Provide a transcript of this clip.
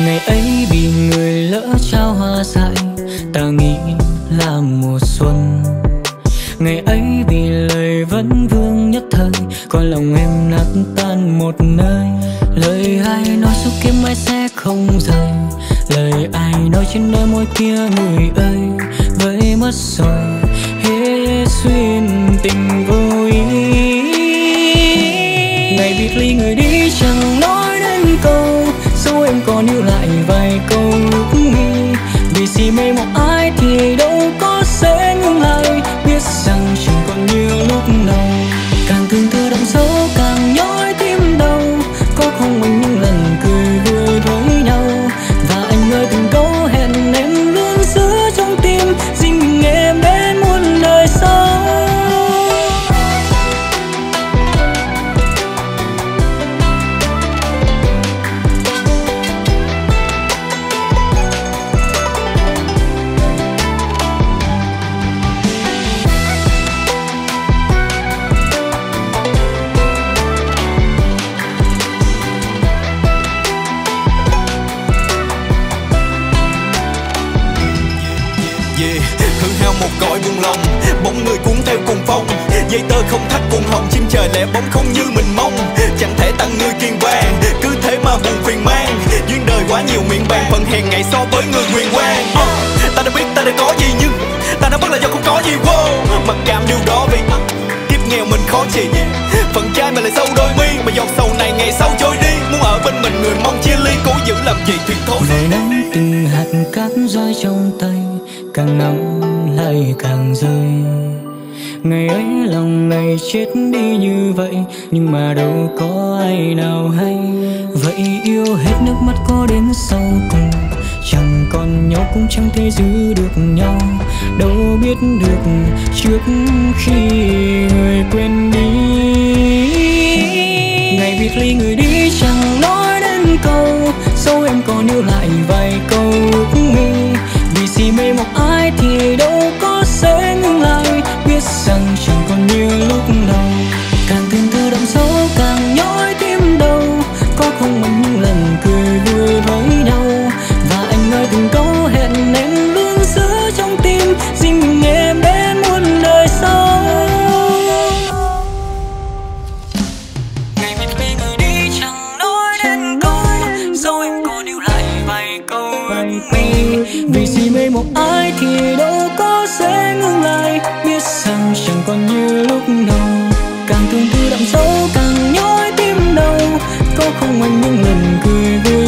Ngày ấy vì người lỡ trao hoa dại, ta nghĩ là mùa xuân. Ngày ấy vì lời vẫn vương nhất thời còn lòng em nát tan một nơi. Lời ai nói suốt kiếp mãi sẽ không rời, lời ai nói trên đôi môi kia người ơi. Với mất rồi, hết xuyên tình vô ý. Ngày biệt ly người đi, chẳng nói đến câu dấu em còn yêu lại vài câu lúc nghi, vì si mê một ai thì đâu có sẽ ngừng lại biết rằng chẳng còn như lúc nào. Một cõi buồn lòng. Bóng người cuốn theo cùng phong dây tơ không thắt cuồng hồng. Chim trời lẻ bóng không như mình mong chẳng thể tăng người kiên vàng cứ thế mà buồn phiền mang duyên đời quá nhiều miệng bàn phần hèn ngày so với người quyền quan uh, ờ, ta đã biết ta đã có gì nhưng ta đã mất là do không có gì. Wow mặc cảm điều đó vì kiếp nghèo mình khó chịu. Phần trai mà lại sâu đôi mi mà giọt sầu này ngày sau trôi đi. Muốn ở bên mình người mong chia ly cố giữ làm gì thì thôi. Vài nắng từng hạt cát rơi trong tay càng nắng lại càng rơi. Ngày ấy lòng này chết đi như vậy, nhưng mà đâu có ai nào hay. Vậy yêu hết nước mắt có đến sau cùng, chẳng còn nhau cũng chẳng thể giữ được nhau. Đâu biết được trước khi người quên đi. Ngày biệt ly người đi lần cười vui